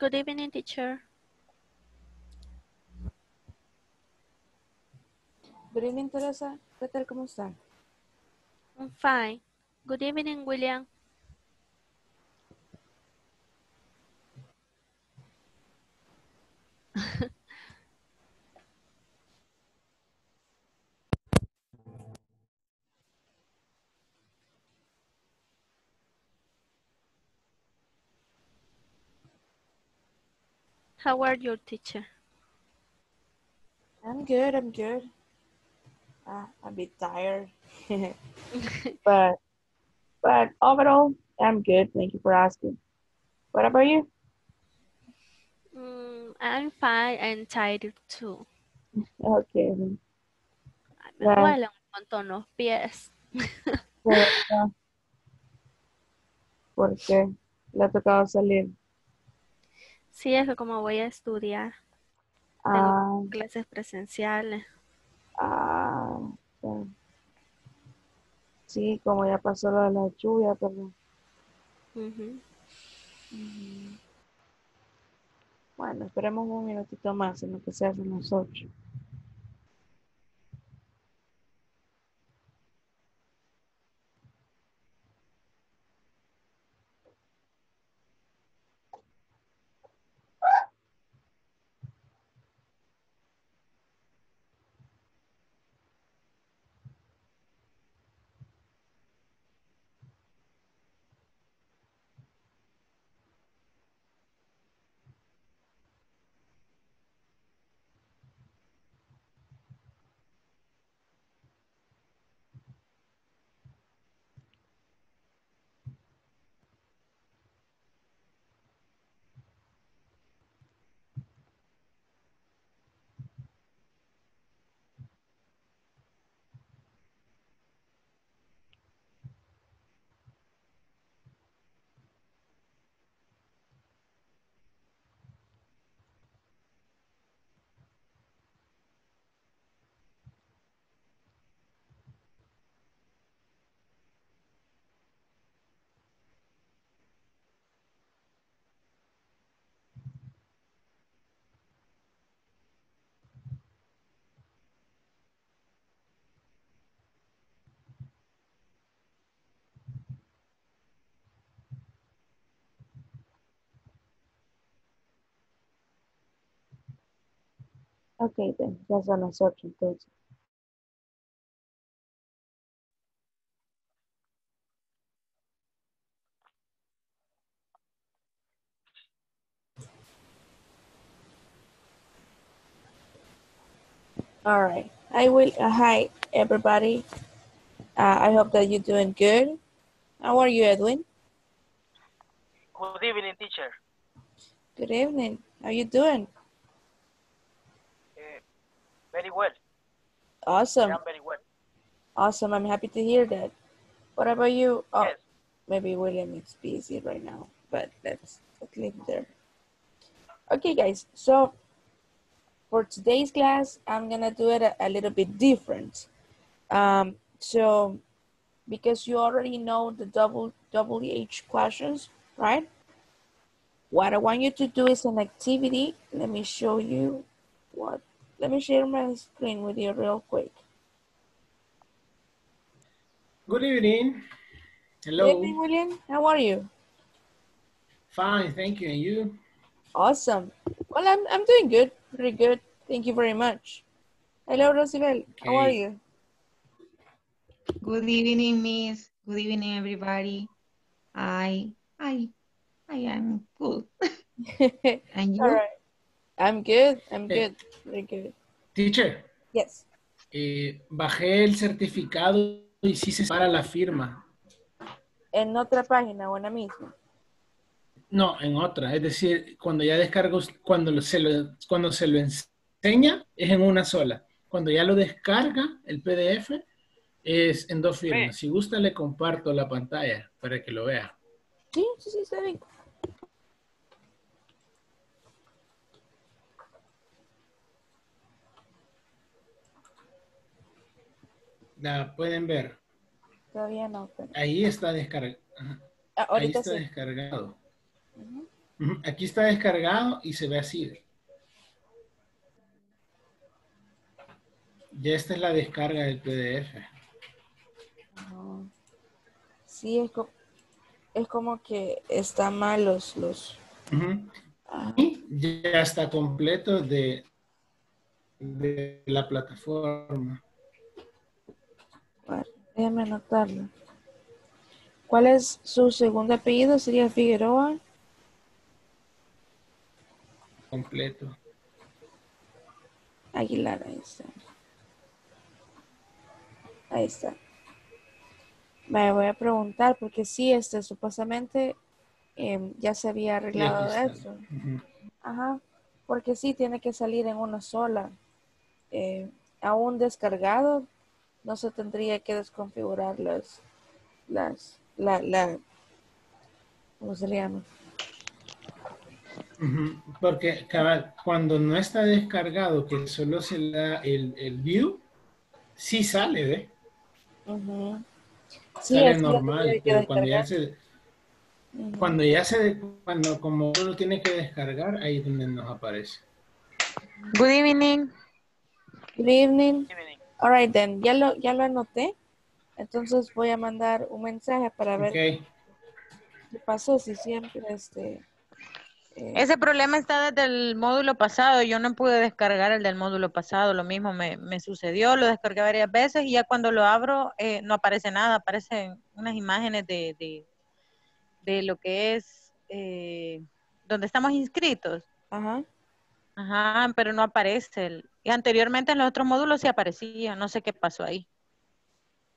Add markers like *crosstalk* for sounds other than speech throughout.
Good evening, teacher. Good evening, Teresa. ¿Qué tal? ¿Cómo? I'm fine. Good evening, William. How are you, teacher? I'm good. I'm good. Uh, I'm a bit tired, *laughs* but but overall, I'm good. Thank you for asking. What about you? Mm, I'm fine and tired too. *laughs* Okay. Ay, Me duelen un montón los pies. *laughs* Ah, Porque le ha tocado salir. Sí, es que como voy a estudiar, Ah, clases presenciales. ah, ya. Sí, como ya pasó lo de la lluvia, pero Ujú. mm, bueno, esperemos un minutito más en lo que se hacen las ocho. Ok, then, ya son las ocho entonces. All right. I will. Uh, hi, everybody. Uh, I hope that you're doing good. How are you, Edwin? Good evening, teacher. Good evening. How are you doing? Very well. Awesome. very well. Awesome. I'm happy to hear that. What about you? Oh, Yes. maybe William is busy right now, but let's, let's leave there. Okay, guys. So for today's class, I'm gonna do it a, a little bit different. Um, so because you already know the double WH questions, right? What I want you to do is an activity. Let me show you what. Let me share my screen with you real quick. Good evening. Hello. Good evening, William. How are you? Fine, thank you. And you? Awesome. Well, I'm, I'm doing good. Pretty good. Thank you very much. Hello, Rosibel. How are you? Good evening, Miss. Good evening, everybody. I, I, I am good. *laughs* And you? All right. I'm good. I'm good. Very good. Teacher, Yes. eh, bajé el certificado y sí se para la firma. En otra página o en la misma. No, en otra. Es decir, cuando ya descargo, cuando se lo, cuando se lo enseña, es en una sola. Cuando ya lo descarga, el PDF, es en dos firmas. Si gusta, le comparto la pantalla para que lo vea. Sí, sí, sí, está bien. La pueden ver. Todavía no. pero- Ahí está descargado. Ah, Ahí está sí. descargado. Aquí está descargado y se ve así. Ya esta es la descarga del PDF. No. Sí, es, co- es como que están mal los... los ah, Y ya está completo de, de la plataforma. Déjame anotarlo. ¿Cuál es su segundo apellido? Sería Figueroa. Completo. Aguilar, ahí está. Ahí está. Me voy a preguntar porque sí, este, supuestamente em, ya se había arreglado está. eso. Ajá, porque sí tiene que salir en una sola. Eh, aún descargado, no se tendría que desconfigurar las, las, la, la, ¿cómo se le llama? Porque cabal, cuando no está descargado, que solo se le da el, el view, sí sale, ¿ve? Sí, sale normal, pero cuando ya se, cuando ya se, cuando como uno tiene que descargar, ahí es donde nos aparece. Good evening. Good evening. Evening. All right, then, ya lo, ya lo anoté. Entonces voy a mandar un mensaje para ver qué pasó, si siempre este... eh, Ese problema está desde el módulo pasado. Yo no pude descargar el del módulo pasado. Lo mismo me, me sucedió. Lo descargué varias veces y ya cuando lo abro eh, no aparece nada. Aparecen unas imágenes de, de, de lo que es eh, donde estamos inscritos. Ajá. Ajá, pero no aparece. el- Y anteriormente en los otros módulos sí aparecía. No sé qué pasó ahí.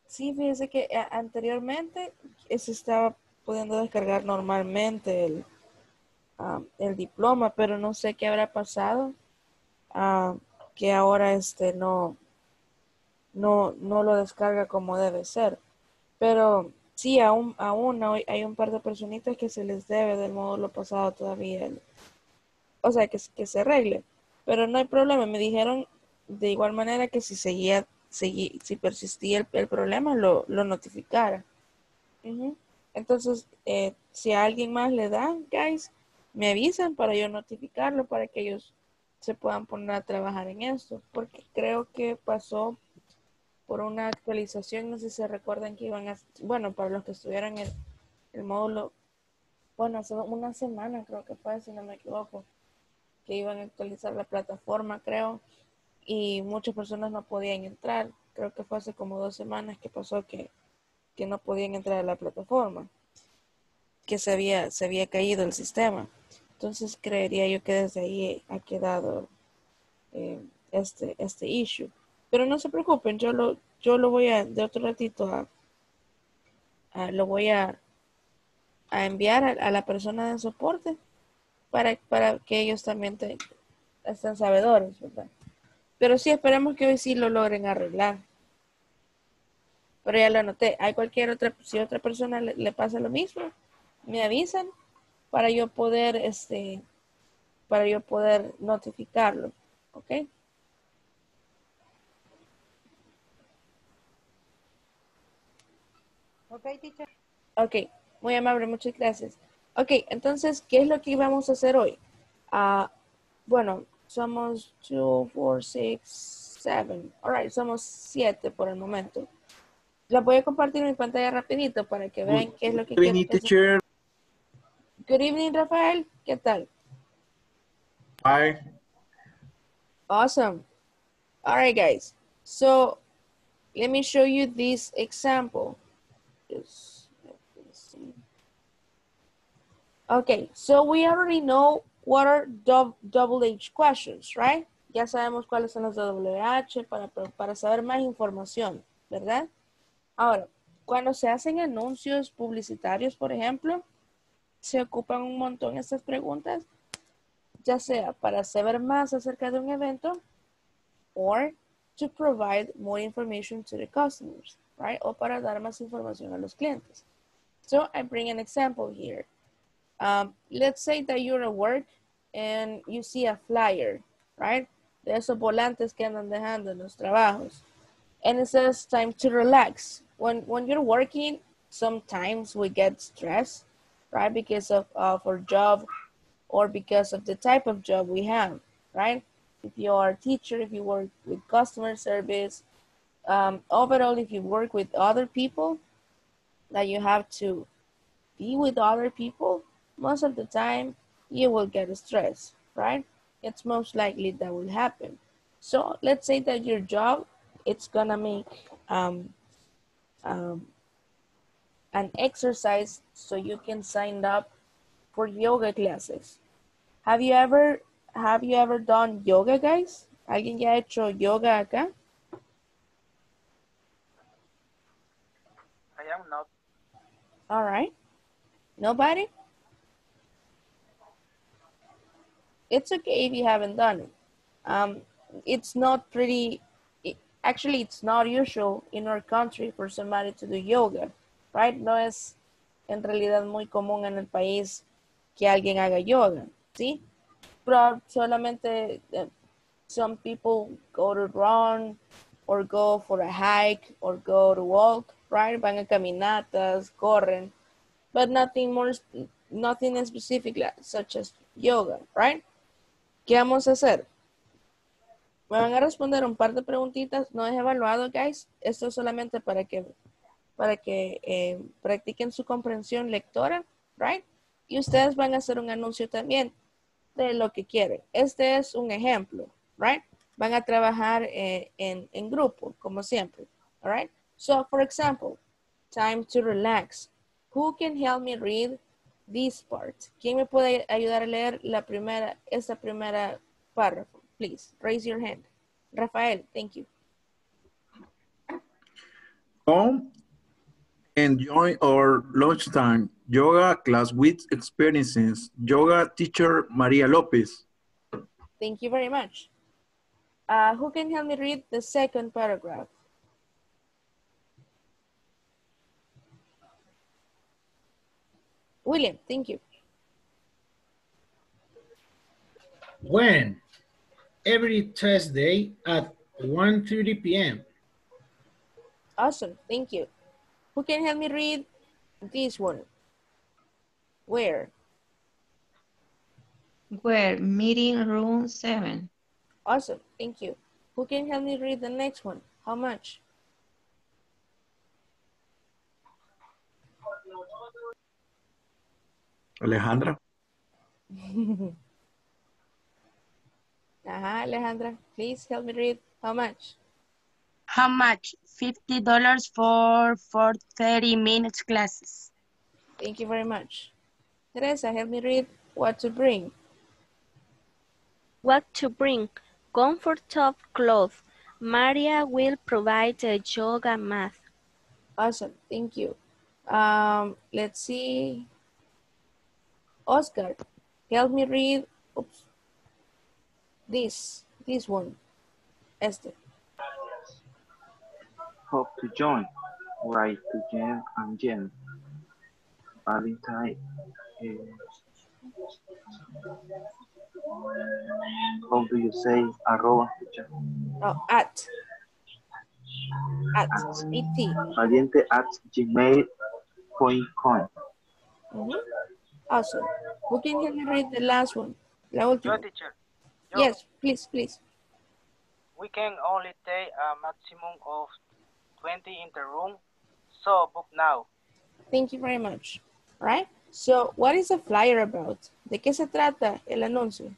Sí, fíjese que eh, anteriormente eh, se estaba pudiendo descargar normalmente el, el diploma, pero no sé qué habrá pasado, ah, que ahora este no, no, no lo descarga como debe ser. Pero sí, aún, aún hay un par de personitas que se les debe del módulo pasado todavía. el- o sea, que, que se arregle. Pero no hay problema. Me dijeron de igual manera que si seguía, si persistía el, el problema, lo, lo notificara. Ujú. Entonces, eh, si a alguien más le da, guys, me avisan para yo notificarlo, para que ellos se puedan poner a trabajar en esto. Porque creo que pasó por una actualización, no sé si se recuerdan que iban a, bueno, para los que estuvieron en el módulo, bueno, hace una semana creo que fue, si no me equivoco, que iban a actualizar la plataforma, creo, y muchas personas no podían entrar. Creo que fue hace como dos semanas que pasó que, que no podían entrar a la plataforma, que se había, se había caído el sistema. Entonces creería yo que desde ahí ha quedado eh, este, este issue. Pero no se preocupen, yo lo, yo lo voy a, de otro ratito a, a- lo voy a, a enviar a, a la persona de soporte para, para que ellos también te- estén sabedores, ¿verdad? Pero sí, esperemos que hoy sí lo logren arreglar. Pero ya lo anoté. Hay cualquier otra, si otra persona le, le pasa lo mismo, me avisan para yo poder, este, para yo poder notificarlo, ¿ok? Ok, teacher. Ok, muy amable, muchas gracias. Ok, entonces, ¿qué es lo que íbamos a hacer hoy? Ah, bueno, somos 2, 4, 6, 7. Alright, somos 7 por el momento. La voy a compartir mi pantalla rapidito para que vean qué es lo que Good evening, quiero teacher. Good evening, Rafael. ¿Qué tal? Hi. Awesome. All right, guys. So let me show you this example. Just let me see. Okay, so we already know what are dou- double H questions, right? Ya sabemos cuáles son los WH para, para saber más información, ¿verdad? Ahora, cuando se hacen anuncios publicitarios, por ejemplo, se ocupan un montón estas preguntas ya sea para saber más acerca de un evento or to provide more information to the customers, right? O para dar más información a los clientes. So I bring an example here. Um, let's say that you're at work and you see a flyer, right? De esos volantes que andan dejando en los trabajos. And it says time to relax. When, when you're working, sometimes we get stressed, right? Because of, of our job or because of the type of job we have, right? If you are a teacher, if you work with customer service, um, overall, if you work with other people, that you have to be with other people, most of the time you will get stressed, right? It's most likely that will happen. So let's say that your job, it's gonna make um, um, an exercise so you can sign up for yoga classes. Have you ever have you ever done yoga, guys? ¿Alguien ya ha hecho yoga acá? I am not. All right. Nobody? It's okay if you haven't done it. Um, it's not pretty, it, actually it's not usual in our country for somebody to do yoga, right? No es en realidad muy común en el país que alguien haga yoga, ¿sí? Pero solamente uh, some people go to run or go for a hike or go to walk, right? Van a caminatas, corren, but nothing more, nothing specific such as yoga, right? ¿Qué vamos a hacer? Me van a responder un par de preguntitas, no es evaluado, guys. Esto es solamente para que, para que eh, practiquen su comprensión lectora, right? Y ustedes van a hacer un anuncio también de lo que quieren. Este es un ejemplo, right? Van a trabajar eh, en, en grupo, como siempre, all right? So, for example, time to relax. Who can help me read this part? ¿Quién me puede ayudar a leer la primera, esta primera párrafo? Please, raise your hand. Rafael, thank you. Come and join our lunchtime yoga class with experiences. Yoga teacher Maria Lopez. Thank you very much. Uh, who can help me read the second paragraph? William, thank you. When? Every Thursday at 1.30 p.m. Awesome, thank you. Who can help me read this one? Where? Where? Meeting room seven. Awesome, thank you. Who can help me read the next one? How much? Alejandra. *laughs* Ajá, Alejandra, please help me read. How much? How much? $50 for, for 30 minutes classes. Thank you very much. Teresa, help me read what to bring. What to bring? Comfort of clothes. Maria will provide the yoga mat. Awesome, thank you. Um, let's see. Oscar, help me read oops, this, this one. Esther. Hope to join. Write to Jen and Jen. Valentine. eh, how do you say arroba? Oh, at. At, E-T. Valiente at gmail.com. Mhm. Awesome. Who can help me read the last one? La Yo, última. teacher. Yo, Yes, please, please. We can only take a maximum of 20 in the room, so book now. Thank you very much. All right. So, what is the flyer about? ¿De qué se trata el anuncio?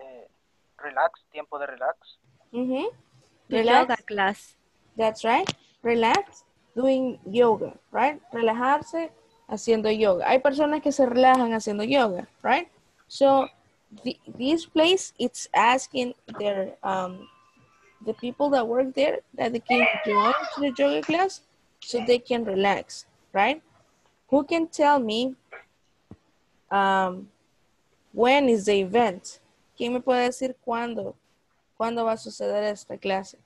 Eh, relax, tiempo de relax. Mhm. Relax. yoga class. That's right. Relax doing yoga, right? Relajarse haciendo yoga. Hay personas que se relajan haciendo yoga, right? So the, this place, it's asking their um, the people that work there that they can join to the yoga class so they can relax, right? Who can tell me um, when is the event? ¿Quién me puede decir cuándo? ¿Cuándo va a suceder esta clase?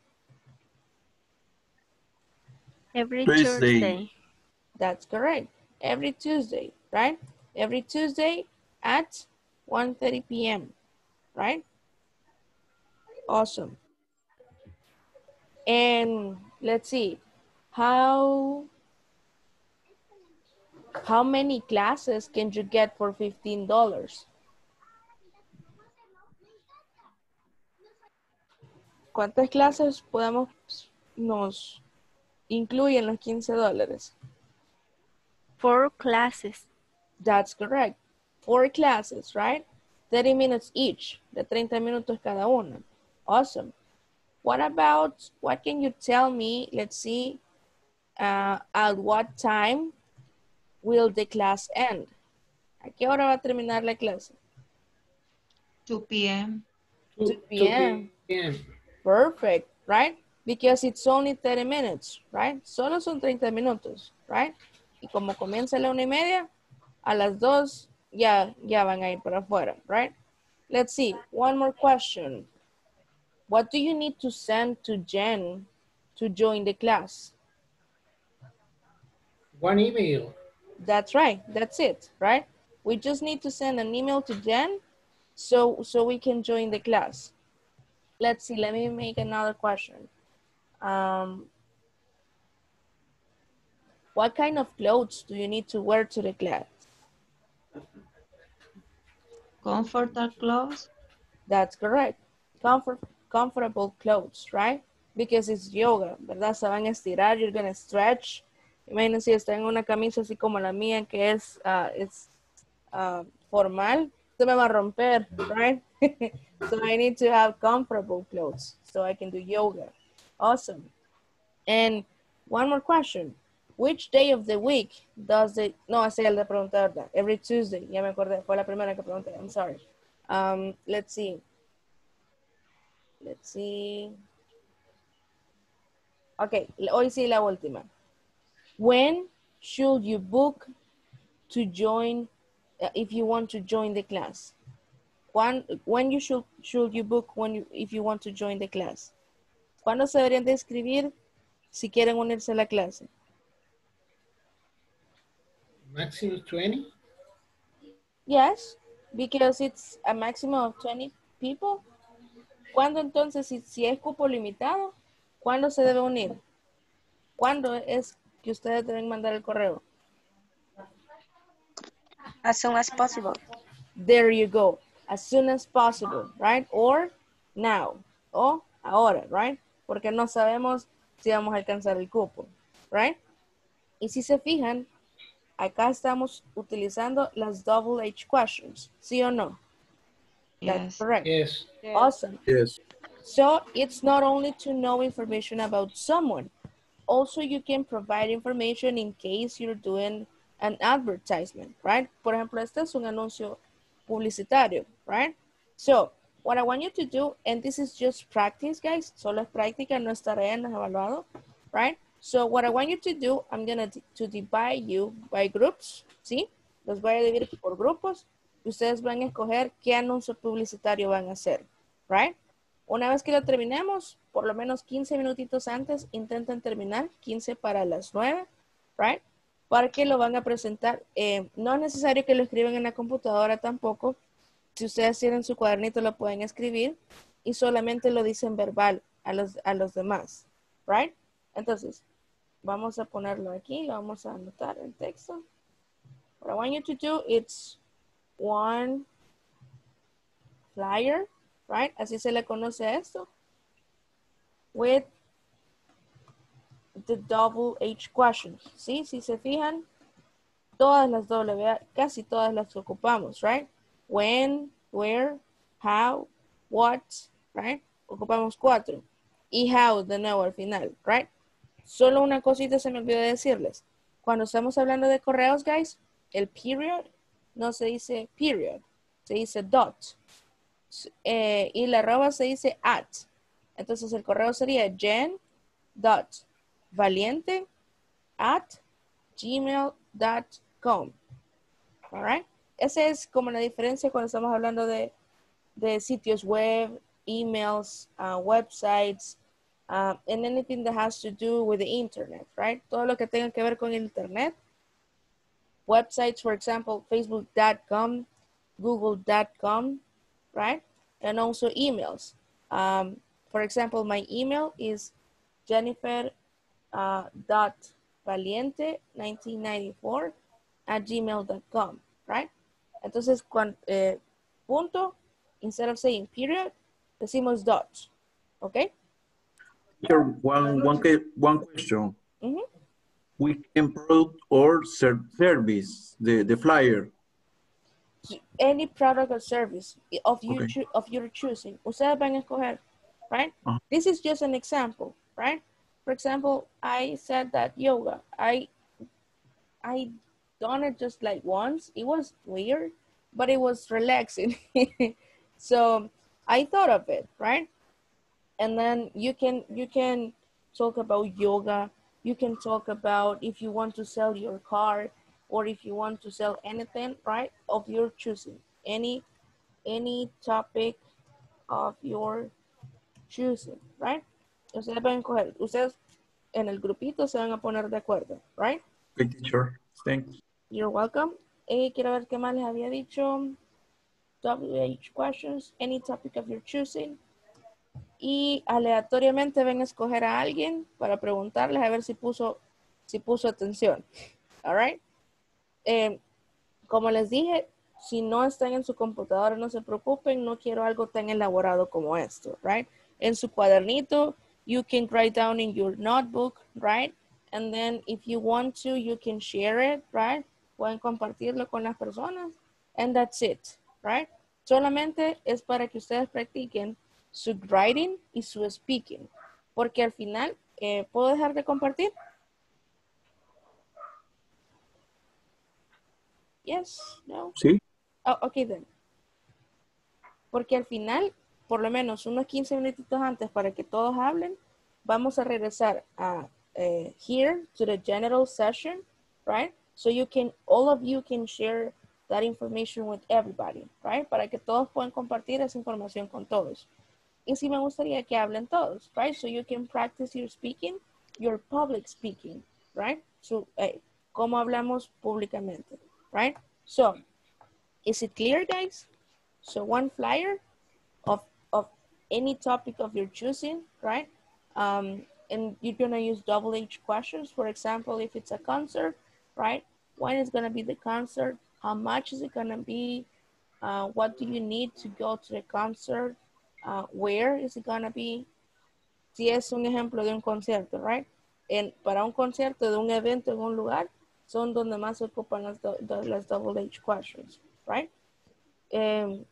Every Tuesday. Thursday. That's correct. Every Tuesday, right? Every Tuesday at 1.30 p.m., right? Awesome. And let's see, how, how many classes can you get for $15? ¿Cuántas clases podemos nos incluyen los 15 dólares? Four classes. That's correct. Four classes, right? 30 minutes each, de 30 minutos cada una. Awesome. What about, what can you tell me, let's see, uh, at what time will the class end? ¿A qué hora va a terminar la clase? 2 p.m. 2 p.m. Bien. Perfect, right? Because it's only 30 minutes, right? Solo son 30 minutos, right? Y como comienza a la una y media, a las dos ya, ya van a ir para afuera, right? Let's see, one more question. What do you need to send to Jen to join the class? One email. That's right, that's it, right? We just need to send an email to Jen so, so we can join the class. Let's see, let me make another question. Um, what kind of clothes do you need to wear to the class? Comfortable clothes. That's correct. Comfort, comfortable clothes, right? Because it's yoga, ¿verdad? Se van a estirar, you're gonna stretch. Imagínense si está en una camisa así como la mía que es, uh, es uh, formal, se me va a romper, right? *laughs* so I need to have comfortable clothes so I can do yoga. Awesome. And one more question. Which day of the week does it, no, esa es la pregunta, ¿verdad? Every Tuesday, ya me acordé, fue la primera que pregunté, I'm sorry. Um, let's see. Let's see. Okay, hoy sí la última. When should you book to join, uh, if you want to join the class? When, when you should, should you book when you, if you want to join the class? ¿Cuándo se deberían de inscribir si quieren unirse a la clase? Maximum 20. Yes, because it's a maximum of 20 people. ¿Cuándo entonces, si, si es cupo limitado, cuándo se debe unir? ¿Cuándo es que ustedes deben mandar el correo? As soon as possible. There you go. As soon as possible, right? Or now. O ahora, right? Porque no sabemos si vamos a alcanzar el cupo, right? Y si se fijan, acá estamos utilizando las double H questions, ¿sí o no? That's correct. Yes. Awesome. Yes. So it's not only to know information about someone, also you can provide information in case you're doing an advertisement, right? Por ejemplo, este es un anuncio publicitario, right? So what I want you to do, and this is just practice, guys, solo es práctica, no es tarea, no es evaluado, right? So what I want you to do, I'm gonna to divide you by groups, ¿sí? Los voy a dividir por grupos ustedes van a escoger qué anuncio publicitario van a hacer, right? Una vez que lo terminemos, por lo menos 15 minutitos antes, intenten terminar, 15 para las 9, right? Para que lo van a presentar. Eh, no es necesario que lo escriban en la computadora tampoco. Si ustedes tienen su cuadernito, lo pueden escribir y solamente lo dicen verbal a los, a los demás, right? Entonces, vamos a ponerlo aquí, lo vamos a anotar en texto. What I want you to do, it's one flyer, right? Así se le conoce a esto. With the double H questions, ¿sí? Si se fijan, todas las W, casi todas las ocupamos, right? When, where, how, what, right? Ocupamos cuatro. Y how de nuevo al final, right? Solo una cosita se me olvidó decirles. Cuando estamos hablando de correos, guys, el period no se dice period, se dice dot. Eh, y la arroba se dice at. Entonces el correo sería jen dot valiente at gmail.com. Right? Esa es como la diferencia cuando estamos hablando de, de sitios web, emails, uh, websites, uh, and anything that has to do with the internet, right? Todo lo que tenga que ver con internet. Websites, for example, facebook.com, google.com, right? And also emails. Um, for example, my email is jennifer uh, dot valiente 1994 at gmail.com, right? Entonces, cuando, eh, punto, instead of saying period, decimos dot, okay? Here, one, one, one question. Mhm. We can product or ser- service the, the flyer. Any product or service of you Okay. of your choosing. Ustedes van a escoger, right? Ajá. This is just an example, right? For example, I said that yoga, I, I done it just like once. It was weird, but it was relaxing. *laughs* so I thought of it, right? And then you can you can talk about yoga. You can talk about if you want to sell your car or if you want to sell anything, right? Of your choosing. Any any topic of your choosing, right? Ustedes van a coger, ustedes en el grupito se van a poner de acuerdo, right? Okay, teacher. Thanks. You're welcome. Eh, quiero ver qué más les había dicho. WH questions, any topic of your choosing. Y aleatoriamente ven a escoger a alguien para preguntarles a ver si puso, si puso atención. All right. Eh, como les dije, si no están en su computadora, no se preocupen, no quiero algo tan elaborado como esto, right? En su cuadernito, you can write down in your notebook, right? And then if you want to, you can share it, right? Pueden compartirlo con las personas. And that's it, right? Solamente es para que ustedes practiquen su writing y su speaking. Porque al final, eh, ¿puedo dejar de compartir? Yes, no. Sí. Oh, ok, then. Porque al final, por lo menos unos 15 minutitos antes para que todos hablen, vamos a regresar a eh, here to the general session, right? So you can, all of you can share that information with everybody, right? Para que todos puedan compartir esa información con todos. Y sí me gustaría que hablen todos, right? So you can practice your speaking, your public speaking, right? So, eh, cómo hablamos públicamente, right? So, is it clear, guys? So one flyer of, of any topic of your choosing, right? Um, and you're gonna use double H questions. For example, if it's a concert, right? When is gonna be the concert? How much is it gonna be? Uh, what do you need to go to the concert? Uh, where is it gonna be? Si es un ejemplo de un concierto, right? En, para un concierto de un evento en un lugar, son donde más se ocupan las, do- las double H questions, right? Em,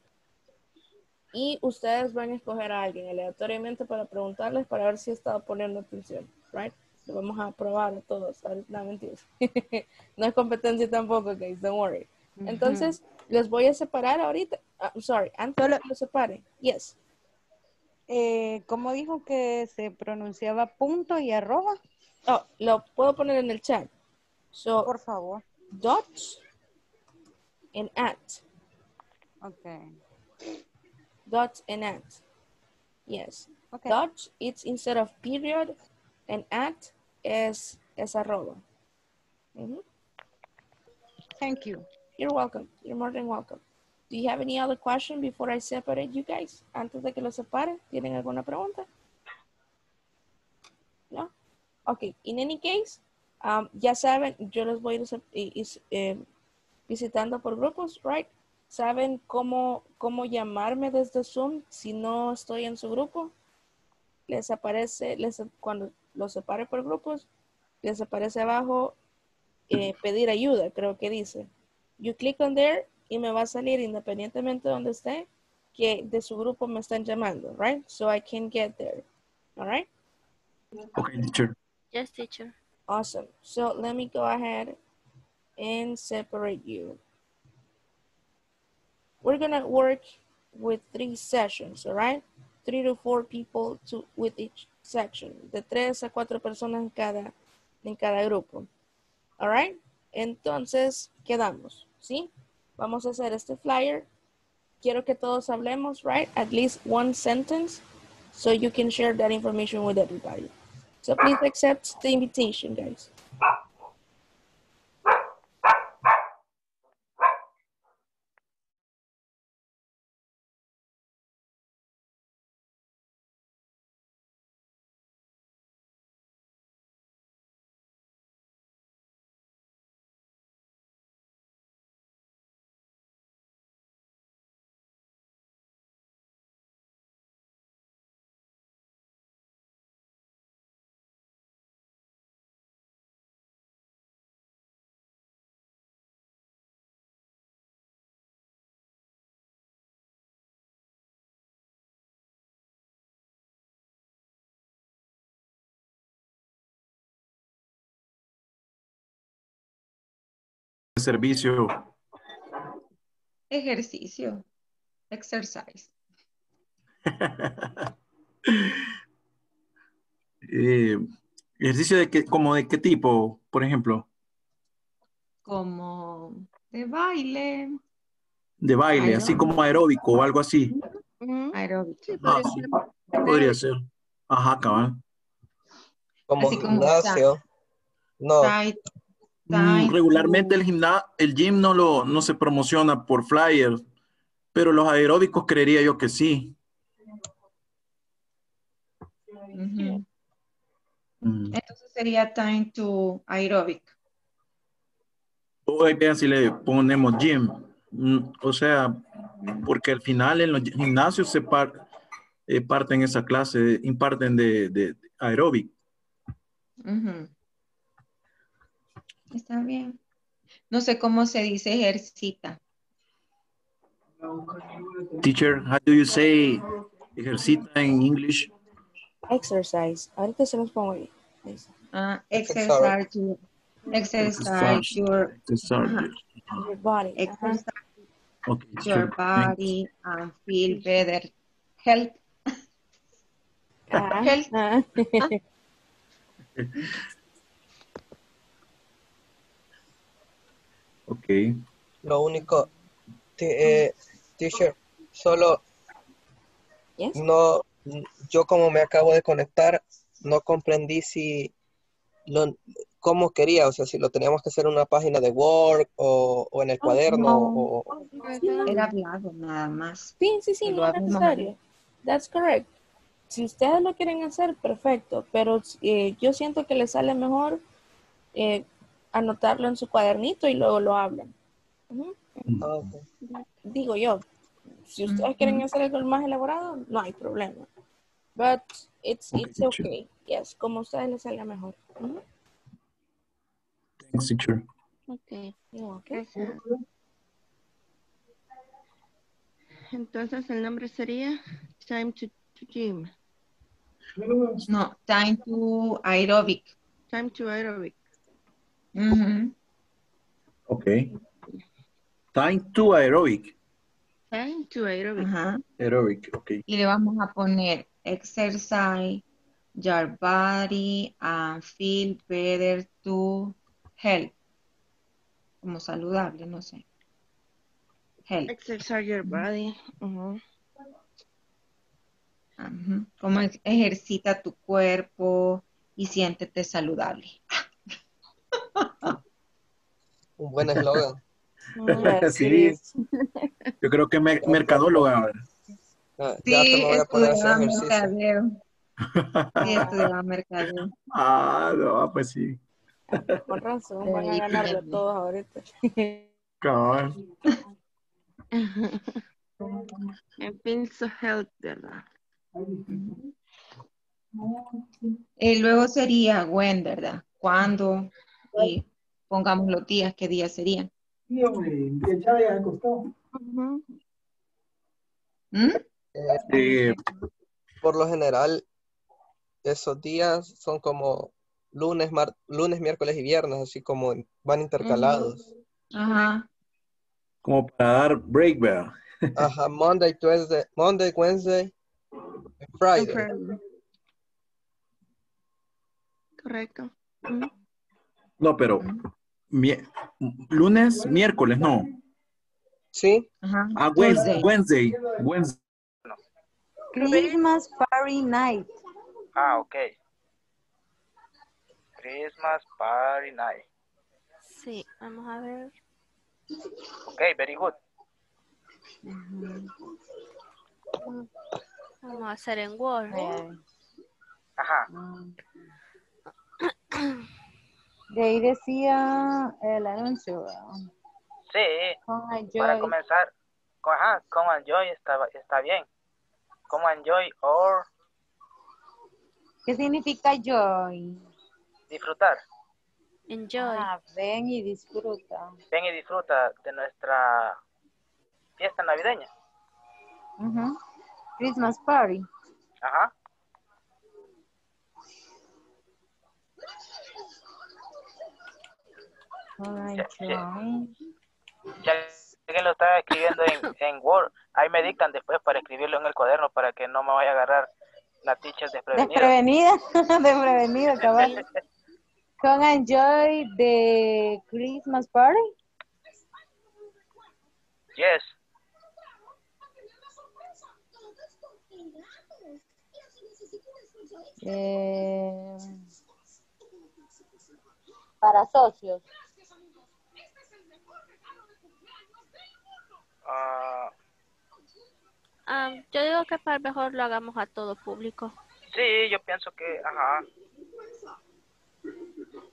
y ustedes van a escoger a alguien aleatoriamente para preguntarles para ver si he estado poniendo atención, right? Lo vamos a probar a todos. No, mentiras. *laughs* no es competencia tampoco, guys, don't worry. Entonces, les voy a separar ahorita. ah, I'm sorry, antes que los separe. Yes. Eh, ¿Cómo dijo que se pronunciaba punto y arroba? Oh, lo puedo poner en el chat. So, Por favor. dot and at. Okay. Dot and at. Yes. Okay. Dot, it's instead of period, and at es, es arroba. Thank you. You're welcome. You're more than welcome. Do you have any other question before I separate you guys? Antes de que los separe, ¿tienen alguna pregunta? No? Okay. In any case, um, ya saben, yo los voy eh, visitando por grupos, right? ¿Saben cómo, cómo llamarme desde Zoom si no estoy en su grupo? Les aparece, les, cuando los separe por grupos, les aparece abajo eh, pedir ayuda, creo que dice. You click on there y me va a salir independientemente de donde esté que de su grupo me están llamando, right? So I can get there. All right? Okay, teacher. Yes, teacher. Awesome. So let me go ahead and separate you. We're gonna work with three sessions, all right? Three to four people to with each section. De tres a cuatro personas en cada, en cada grupo. All right? Entonces, quedamos, ¿sí? Vamos a hacer este flyer. Quiero que todos hablemos, right? At least one sentence so you can share that information with everybody. So please accept the invitation, guys. Servicio. Ejercicio. Exercise. *laughs* Eh, ejercicio de qué, como de qué tipo, por ejemplo, Como de baile. de baile, así como aeróbico o algo así. Aeróbico. Ah, sí, podría ser. Ajá, cabal. Como gimnasio. No, Mm, regularmente el gimna- el gym no lo no se promociona por flyers, pero los aeróbicos creería yo que sí. Mm. Entonces sería time to aerobic. O hay vean si le ponemos gym. Mm, O sea, porque al final en los gimnasios se par- eh, parten esa clase, imparten de, de aeróbic. Está bien. No sé cómo se dice ejercita. Teacher, how do you say ejercita en English? Exercise. Ahorita se los pongo ahí. Ah, Exercise. exercise, your- exercise your, Exercise. Ajá. Your body. Exercise Okay, your sure. body and feel better. Health. Ah, Health. ah. *laughs* Ok. lo único, eh, teacher, solo Yes. no, yo como me acabo de conectar, no comprendí si lo, cómo quería, o sea, si lo teníamos que hacer en una página de Word o, o en el cuaderno no. o, o- Era hablado nada más. Sí, sí, sí, no es necesario. That's correct. Si ustedes lo quieren hacer, perfecto, pero eh, yo siento que les sale mejor eh, anotarlo en su cuadernito y luego lo hablan. Digo yo, si ustedes quieren hacer algo más elaborado, no hay problema. But it's, Okay, it's teacher. okay. Yes, como a ustedes les salga mejor. Thanks, teacher. Welcome. gracias. Entonces el nombre sería Time to, to Gym. No, time to aerobic. Time to Aerobic. Okay. Time to aerobic. Time to Aerobic. Ajá. Aerobic, okay. Y le vamos a poner exercise your body and feel better to health. Como saludable, no sé. Health. Exercise your body. Ujú. Ujú. Como ejercita tu cuerpo y siéntete saludable. *laughs* un buen eslogan. *laughs* Sí. Yo creo que me- mercadóloga ahora. Ah, Sí, estudiaba mercadeo. *laughs* Sí, estudiaba mercadeo. Ah, no, pues sí. Con razón, van a ganarlo todos ahorita. Cabal. And feel so healthy, ¿verdad? Y luego sería when, ¿verdad? ¿Cuándo? Y pongamos los días, ¿qué días serían? ¿Mm? Eh, Por lo general, esos días son como lunes, mar- lunes, miércoles y viernes, así como van intercalados. Ajá. como para dar break, ¿verdad? Ajá, Monday, Tuesday, Monday, Wednesday, Friday. Correcto. No, pero mi- lunes, miércoles, no. Sí, Ajá. Ah, Wednesday. Wednesday, Wednesday. Christmas Party Night. Ah, ok. Christmas Party Night. Sí, vamos a ver. Ok, very good. Vamos a hacer en Word. Ajá. De ahí decía el anuncio. Sí, Con para comenzar, con, ajá, con enjoy está, está bien. Como enjoy or ¿Qué significa joy? disfrutar. Enjoy. Ah, ven y disfruta. Ven y disfruta de nuestra fiesta navideña. Christmas Party. Ajá. Ya, ya- que lo está escribiendo en, en Word, ahí me dictan después para escribirlo en el cuaderno para que no me vaya a agarrar la teacher desprevenida. Desprevenida, *laughs* desprevenida, cabal. Come enjoy the Christmas party. Yes. Eh, para socios. Ah, Ah, yo digo que para mejor lo hagamos a todo público. sí, yo pienso que, ajá.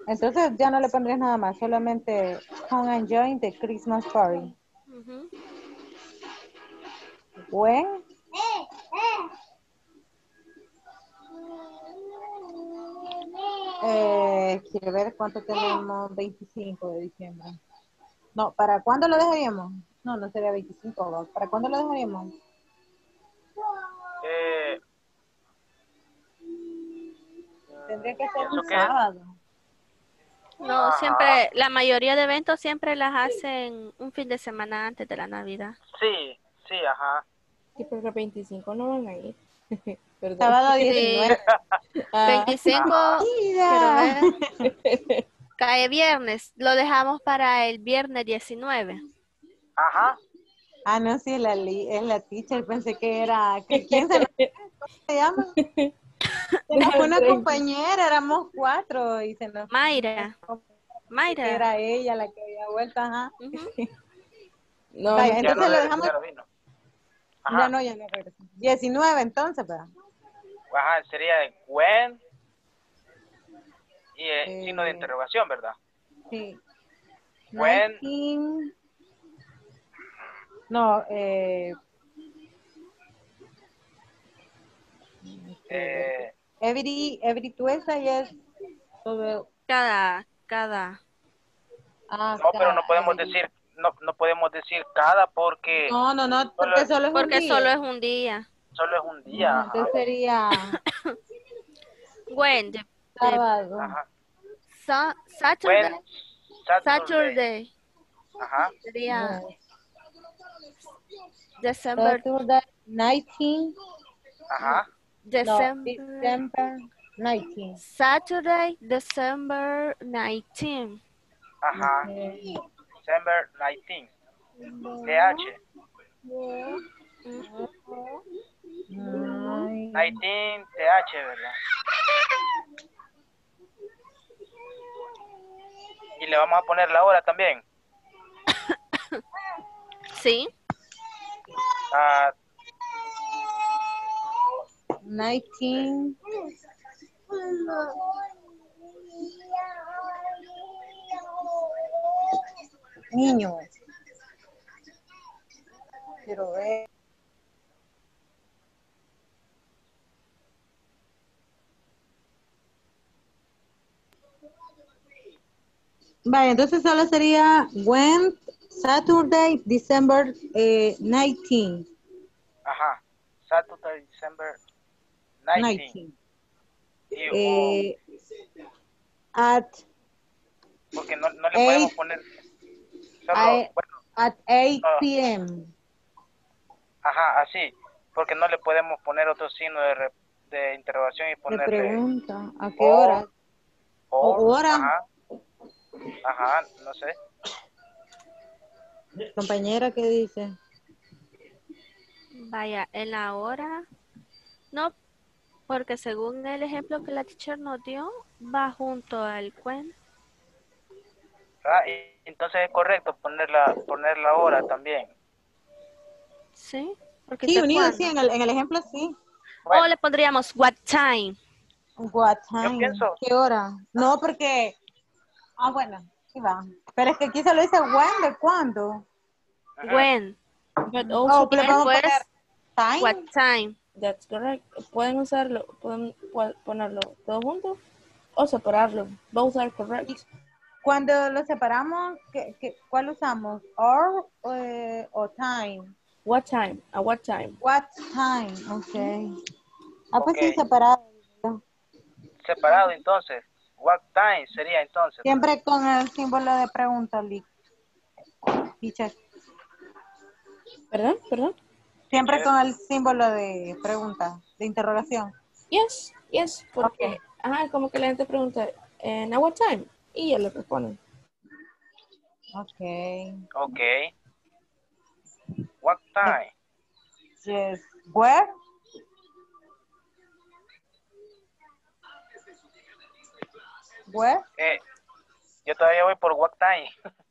Entonces ya no le pondrías nada más, solamente come and join the Christmas party. Ujú. When eh, quiero ver cuánto tenemos 25 de diciembre. No, ¿para cuándo lo dejaríamos? No, no sería 25, ¿va? ¿para cuándo lo dejaríamos? Eh, Tendría que ser un que- sábado. No, siempre, la mayoría de eventos siempre las hacen un fin de semana antes de la Navidad. sí, sí, ajá. Sí, porque el 25 no van a ir. *laughs* Perdón. Sábado Sí. 19. Ah, 25, *laughs* Mira. quiero ver, *laughs* cae viernes. Lo dejamos para el viernes 19. Ajá. Ah, no, sí, la li- es la teacher, pensé que era, que- ¿quién se, *laughs* ¿cómo se llama? *laughs* Era una compañera, éramos cuatro y se nos Mayra. Mayra. era ella la que había vuelto, ajá. Ujú. no, Vaya, no, Ya entonces no, lo dejamos, ya no vino. ya Ajá. no, ya no regresó. 19 entonces, ¿verdad? Ajá, sería when y el Eh. signo de interrogación, ¿verdad? Sí. When- 19 No, eh, Eh, every, every Tuesday es todo, Cada, cada. ah, no, pero no cada podemos every- decir, no, no podemos decir cada porque No, no, no, porque solo es un Porque día. solo es un día. solo es un día. No, Ajá. entonces sería When, the- the- sábado. Ajá. Sa- Saturday, When Saturday. Saturday Ajá. sería Yes. December, Saturday 19, Ajá. no, December, December 19. Saturday, December 19. Ajá. Okay. December 19. TH. Nine. 19 TH, ¿verdad? Y le vamos a poner la hora también. *coughs* Sí, Ah, 19. Niño. Quiero ver. Vale, entonces solo sería when Saturday, December eh, 19. ajá. Saturday, December 19. 19. Y, o- Eh, at porque no, no le eight. podemos poner. Solo, I- bueno, at 8 Ah. p.m. ajá, así. Porque no le podemos poner otro signo de, re- de interrogación y Le ponerle. pregunta a qué hora. or, o hora. Ajá. Ajá, no sé. Compañera, ¿qué dice? vaya, en la hora. No, porque según el ejemplo que la teacher nos dio, va junto al when. Ah, y- entonces es correcto poner la, poner la hora también. Sí, porque Sí, unido, sí, en el, en el ejemplo sí. O le pondríamos what time. What time? pienso- ¿Qué hora? No, porque... Ah, bueno, sí va. Pero es que aquí solo dice when, ¿de cuándo? When. But also, Oh, Después, poner time. what time. that's correct. Pueden usarlo, pueden pu- ponerlo todo junto o separarlo. Both are correct. Cuando lo separamos, ¿qué, qué, cuál usamos? Or eh, o time? What time? At what time? What time? Ok. Ah, pues sí, Ok. separado. Separado entonces. What time sería entonces? Siempre con el símbolo de pregunta, Lick. ¿Perdón? ¿Perdón? Siempre con el símbolo de pregunta, de interrogación. Yes, yes, porque, ajá, como que la gente pregunta, ¿en our time? Y ya le responden. Okay. Okay. What time? Yes. Where? Where? Eh, yo todavía voy por what time. *laughs*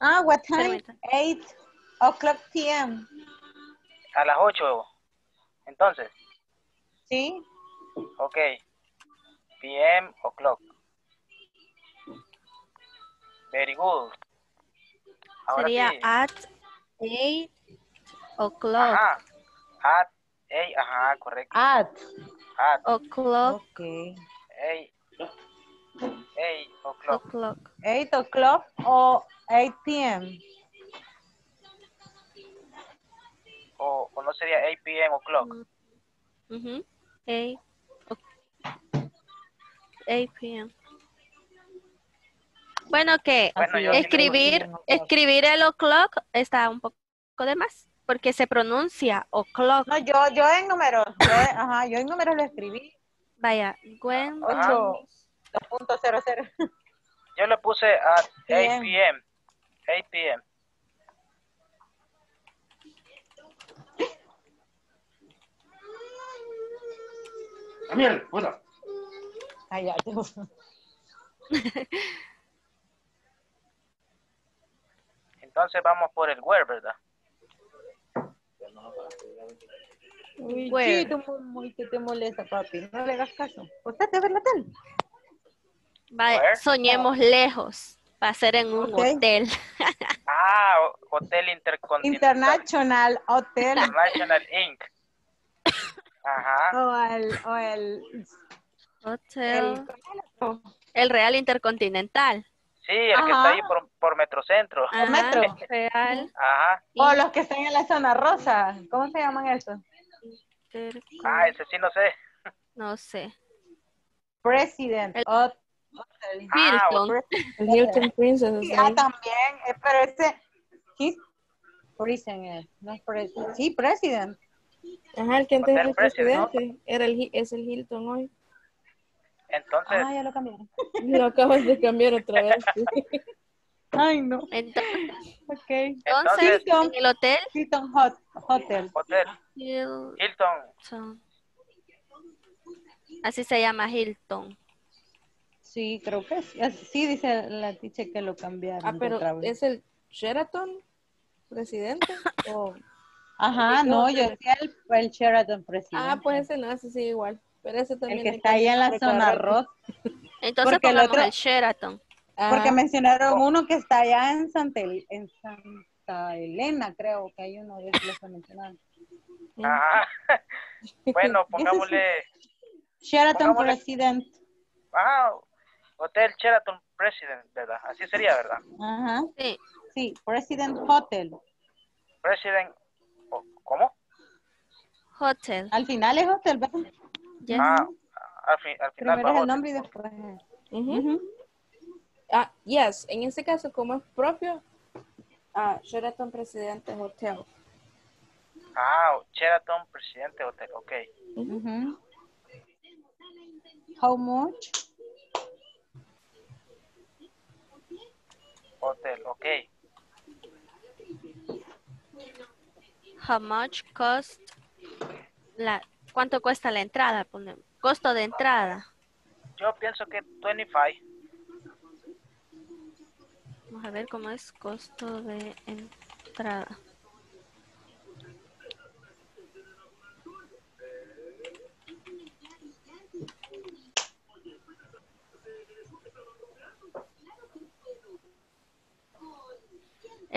Ah, what time? Permita. 8 o'clock p.m. A las 8. Entonces, ¿Sí? ok. PM o'clock. Very good. Ahora Sería sí. at 8 o'clock. Ajá. At, ey, ajá, correcto. At. At, O'clock. Okay. ey, ey, o'clock. O'clock. 8 o'clock o 8 p.m. O, o no sería 8 PM o'clock. Ujú. 8 o- 8 p.m. Bueno, que Bueno, escribir, escribir el o'clock está un poco de más, porque se pronuncia o'clock. No, yo, yo en números, yo, ajá, yo en números lo escribí. Vaya, Gwen. 8, 2.00. Yo le puse at 8 PM. PM. 8 PM. Daniel, hola. Ay, ya, te- Entonces vamos por el where, ¿verdad? Uy. Sí, tú muy que te molesta, papi. No le hagas caso. Usted te ve la tele. Where? soñemos lejos. Va a ser en un Ok. hotel. *laughs* Ah, Hotel Intercontinental. International Hotel. International Inc. Ajá. o el, o el, Hotel. el- El Real Intercontinental. Sí, el que Ajá. está ahí por, por Metrocentro. Ajá, metro. Real. Ajá. o los que están en la zona rosa. ¿Cómo se llaman esos? Ah, ese sí no sé. No sé. President. El- Hotel. Ah, Hilton. El Hilton Princess. Sí, ah, también, eh, pero ese, sí, president, no es president, sí, president. Ajá, el que antes era el President. presidente. Era el, es el Hilton hoy. Entonces, Ah, ya lo cambiaron. *laughs* Lo acabas de cambiar otra vez. sí. *laughs* Ay, no. Entonces, Ok. entonces, en el hotel Hilton Hot, Hotel. Hotel Hilton. Hilton. Así se llama Hilton. Sí, creo que sí. Dice la teacher que lo cambiaron. Ah, pero otra vez. ¿es el Sheraton presidente? o- Ajá, ¿qué no, yo decía el, el Sheraton presidente. Ah, pues ese no, ese sí igual. Pero ese también. el que está ahí en la zona rosa. Entonces Porque el otro- el Sheraton. Porque Ah, mencionaron uno que está allá en Santa, El- en Santa Elena, creo que hay uno de esos que mencionaron. Ajá. *laughs* Bueno, *laughs* pongámosle. Sheraton Pongámosle- President. Ajá. Hotel Sheraton President, ¿verdad? Así sería, ¿verdad? Ajá. Sí. Sí, President Hotel. President. ¿Cómo? Hotel. Al final es hotel, ¿verdad? Yes. Ah, al, fin, al final Primero es el hotel. nombre y después. Ujú. Ah, yes, en este caso, como es propio, ah, Sheraton Presidente Hotel. Ah, Sheraton Presidente Hotel, ok. Ujú. How much? Hotel, ok. How much cost la cuánto cuesta la entrada? Costo de entrada. Yo pienso que 25. Vamos a ver cómo es costo de entrada.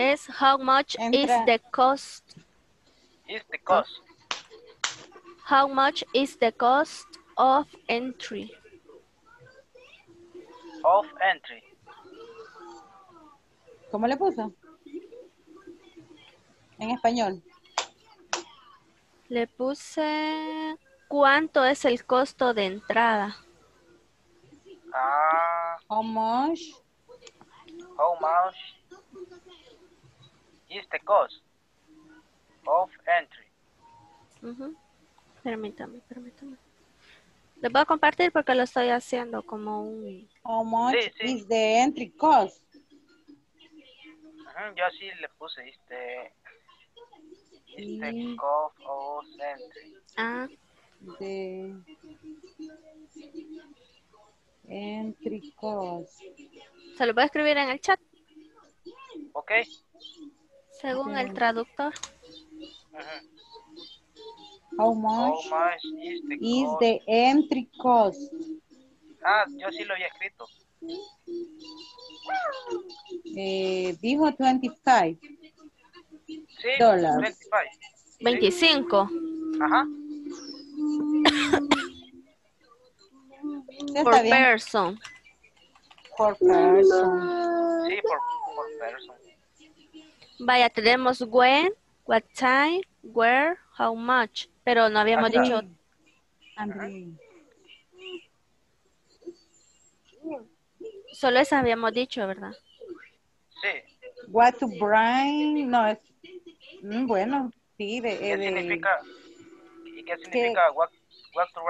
Es how much is Entra- the cost? Is the cost. How much is the cost of entry? of entry. ¿Cómo le puso? En español. Le puse cuánto es el costo de entrada. Ah, How much? how much is the cost of entry? Ujú. Permítame, permítame. Les voy a compartir porque lo estoy haciendo como un... How much Sí, sí. is the entry cost? Ujú, Yo así le puse este is the Y cost of entry. Ah, the entry cost. se lo voy a escribir en el chat ¿Ok? Según el traductor. How How much much is the is cost? the entry cost? Ah, yo sí lo había escrito. Eh, dijo 25 Sí, Dólares. 25. 25 Ajá. *coughs* Sí, por person. Por person. Sí, por, por person. Vaya, tenemos when, what time, where, how much. Pero no habíamos Ajá. dicho. Solo esa habíamos dicho, ¿verdad? Sí. What to bring? No, es, mm, bueno, sí, de, ¿Qué eh, de- significa? ¿Y qué significa walk, walk to?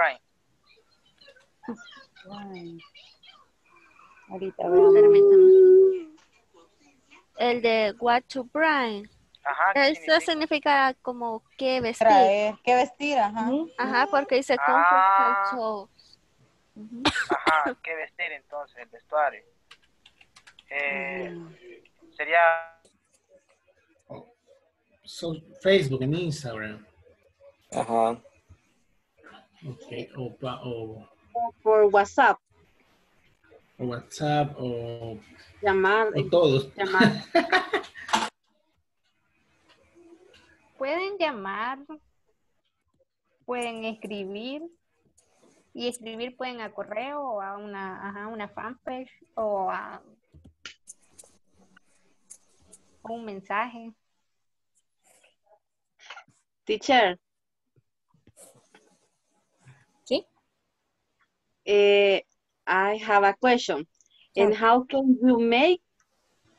Ay. Ahorita veamos. Permítame. El de what to bring. Ajá, ¿qué Eso significa? significa como qué vestir. Traer, ¿qué vestir? Ajá. Ajá, porque dice Ah. comfort. Ajá, ¿qué vestir entonces? El vestuario. Eh, Mm. sería So, Facebook and Instagram. Ajá. Okay. O, o, Por WhatsApp, o WhatsApp o, llamar, o todos. llamar. *laughs* Pueden llamar, pueden escribir y escribir pueden a correo o a una, ajá, una fanpage o a o un mensaje. Teacher. Sí. Eh, I have a question. And how can you make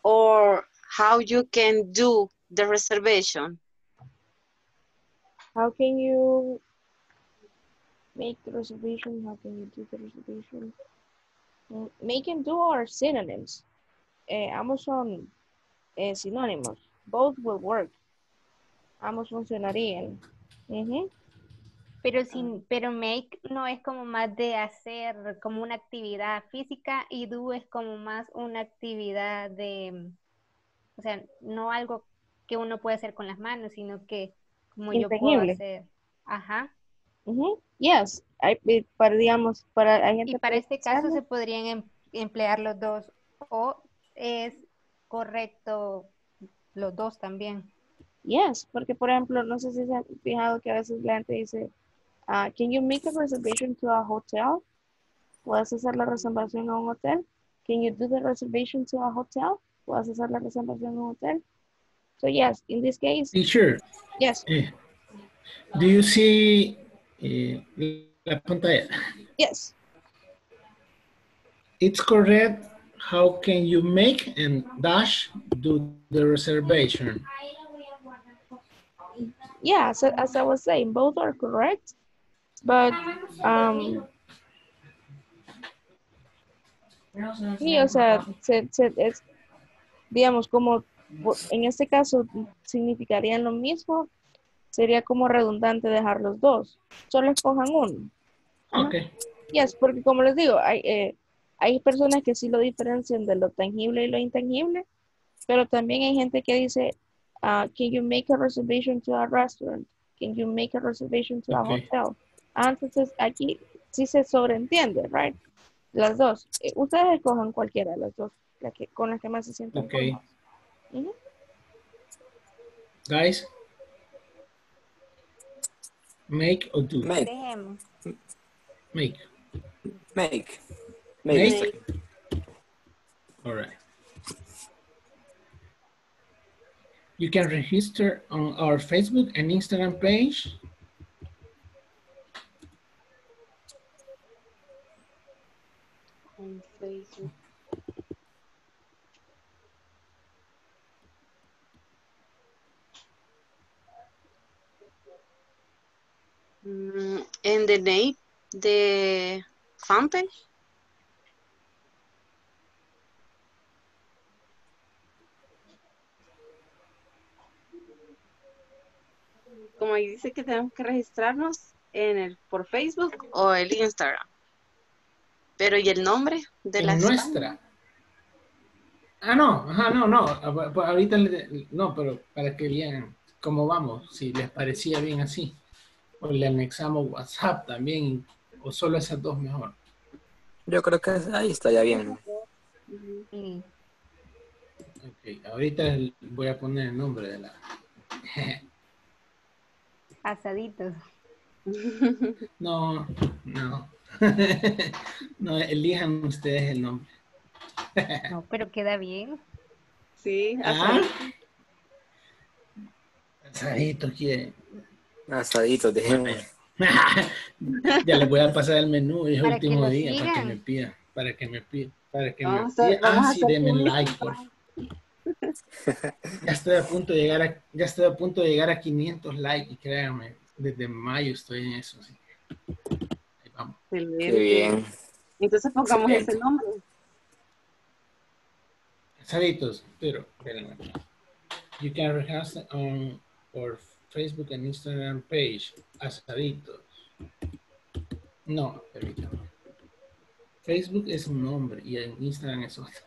or how you can do the reservation? How can you make the reservation? How can you do the reservation? Mm, Make and do are synonyms. Ambos son eh, sinónimos. Both will work. Ambos funcionarían. Ujú. Pero sin, pero make no es como más de hacer como una actividad física y do es como más una actividad de, o sea, no algo que uno puede hacer con las manos, sino que como yo puedo hacer. Ajá. Ujú. Yes. Eh, para, digamos, para hay gente Y para este caso se podrían em- emplear los dos o es correcto los dos también. Yes, porque por ejemplo, no sé si se han fijado que a veces la gente dice, ah, can you make a reservation to a hotel? ¿Puedes hacer la reservación a un hotel? Can you do the reservation to a hotel? ¿Puedes hacer la reservación a un hotel? So yes, in this case, Teacher, yes, eh, do you see eh, la pantalla? yes, It's correct. How can you make and dash do the reservation? yeah, I- as I was saying, both are correct, but um, sí, o sea, se- se- es, digamos, como en este caso significarían lo mismo, sería como redundante dejar los dos. Solo escojan uno. Okay. Yes, porque como les digo, hay, eh, hay personas que sí lo diferencian de lo tangible y lo intangible, pero también hay gente que dice, ah, can you make a reservation to a restaurant? Can you make a reservation to a hotel? Ah, entonces aquí sí se sobreentiende, right? Las dos. Eh, ustedes escojan cualquiera de las dos, la que, con las que más se sientan cómodos. Ujú. Guys, make or do? Make. Make. Make. Make. All right. You can register on our Facebook and Instagram page. On Facebook. Mm, and the name, fanpage. Como dice que tenemos que registrarnos en el por Facebook o el Instagram. Pero ¿y el nombre de la nuestra. Ah, no, ajá, no, no. pues Ahorita, le- no, pero para que vean cómo vamos, si les parecía bien así. O le anexamos WhatsApp también, o solo esas dos mejor. Yo creo que ahí está ya bien. Ok, ahorita voy a poner el nombre de la. *laughs* Asaditos. *laughs* No, no. *laughs* no, elijan ustedes el nombre. No, pero queda bien. Sí, Ah, Asadito quiere. Asaditos, *laughs* déjenme. ya les voy a pasar el menú, es el último día, para que me pidan, para que me pidan, para que Vamos me pidan. Ah, sí, hacer denme un like, por favor. Ya estoy a punto de llegar a, ya estoy a punto de llegar a 500 likes y créanme, desde mayo estoy en eso. Excelente. bien. Entonces pongamos Excelente. ese nombre. Asaditos, pero espérenme. You can register on our Facebook and Instagram page. Asaditos. No, permítame. Facebook es un nombre y en Instagram es otro.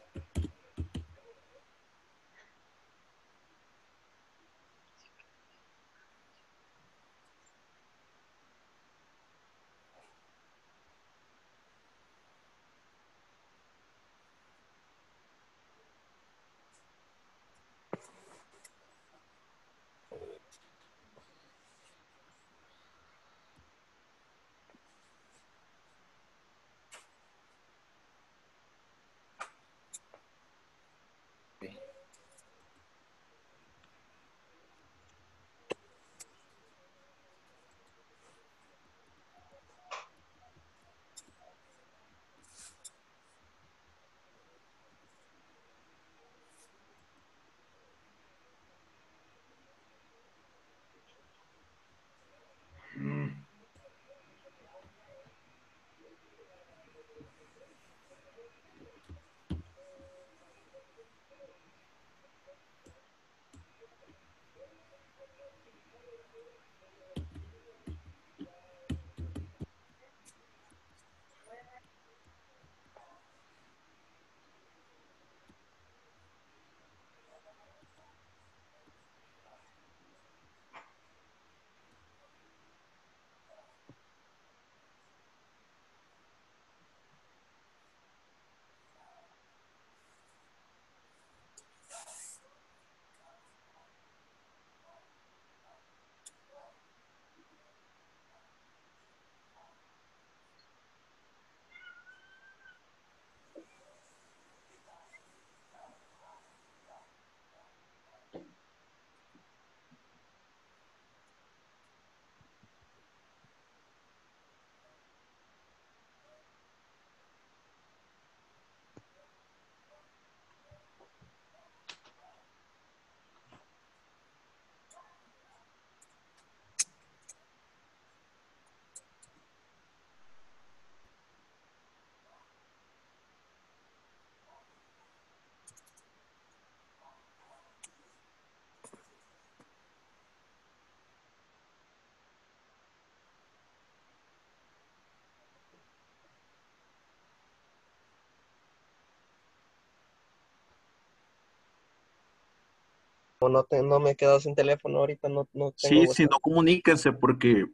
No, te- no me he quedado sin teléfono ahorita, no, no tengo Sí, si WhatsApp. no comuníquense porque